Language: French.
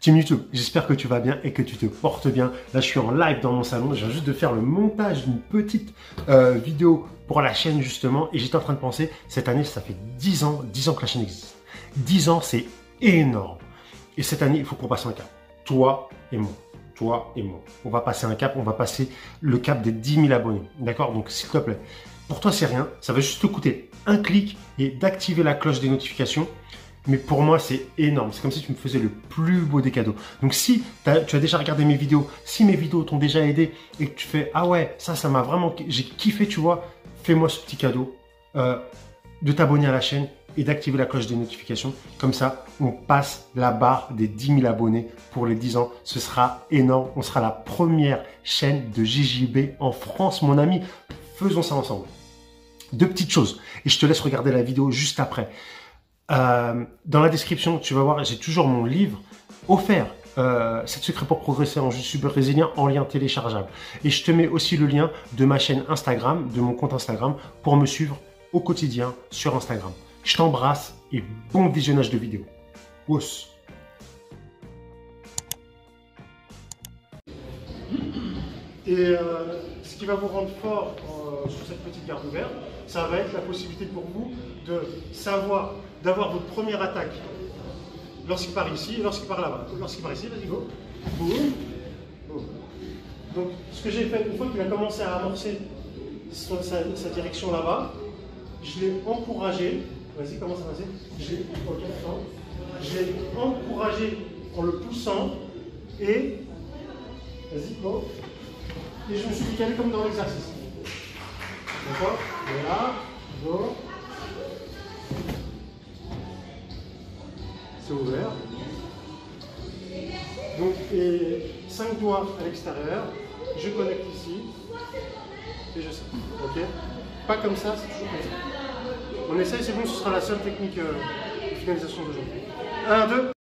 Team YouTube, j'espère que tu vas bien et que tu te portes bien. Là, je suis en live dans mon salon. Je viens juste de faire le montage d'une petite euh, vidéo pour la chaîne, justement. Et j'étais en train de penser, cette année, ça fait 10 ans, 10 ans que la chaîne existe. 10 ans, c'est énorme. Et cette année, il faut qu'on passe un cap. Toi et moi. Toi et moi. On va passer un cap, on va passer le cap des 10 000 abonnés. D'accord? Donc, s'il te plaît, pour toi, c'est rien. Ça va juste te coûter un clic et d'activer la cloche des notifications. Mais pour moi, c'est énorme. C'est comme si tu me faisais le plus beau des cadeaux. Donc si tu as déjà regardé mes vidéos, si mes vidéos t'ont déjà aidé et que tu fais « Ah ouais, ça, ça m'a vraiment... J'ai kiffé, tu vois », fais-moi ce petit cadeau euh, de t'abonner à la chaîne et d'activer la cloche des notifications. Comme ça, on passe la barre des 10 000 abonnés pour les 10 ans. Ce sera énorme. On sera la première chaîne de JJB en France, mon ami. Faisons ça ensemble. Deux petites choses. Et je te laisse regarder la vidéo juste après. Euh, dans la description, tu vas voir, j'ai toujours mon livre offert. Euh, 7 secrets pour progresser en YouTube résilient en lien téléchargeable. Et je te mets aussi le lien de ma chaîne Instagram, de mon compte Instagram, pour me suivre au quotidien sur Instagram. Je t'embrasse et bon visionnage de vidéo. Ous. Et euh, ce qui va vous rendre fort euh, sur cette petite garde ouverte, ça va être la possibilité pour vous de savoir, d'avoir votre première attaque lorsqu'il part ici et lorsqu'il part là-bas. Lorsqu'il part ici, vas-y, go. Boum. Donc, ce que j'ai fait, une fois qu'il a commencé à amorcer sa, sa direction là-bas, je l'ai encouragé. Vas-y, commence à passer. Je l'ai encouragé en le poussant et. Vas-y, go. Et je me suis décalé comme dans l'exercice. D'accord Voilà, go. C'est ouvert. Donc, et 5 doigts à l'extérieur. Je connecte ici. Et je sors. Ok Pas comme ça, c'est toujours comme ça. On essaye, c'est bon, ce sera la seule technique euh, de finalisation d'aujourd'hui. 1, 2.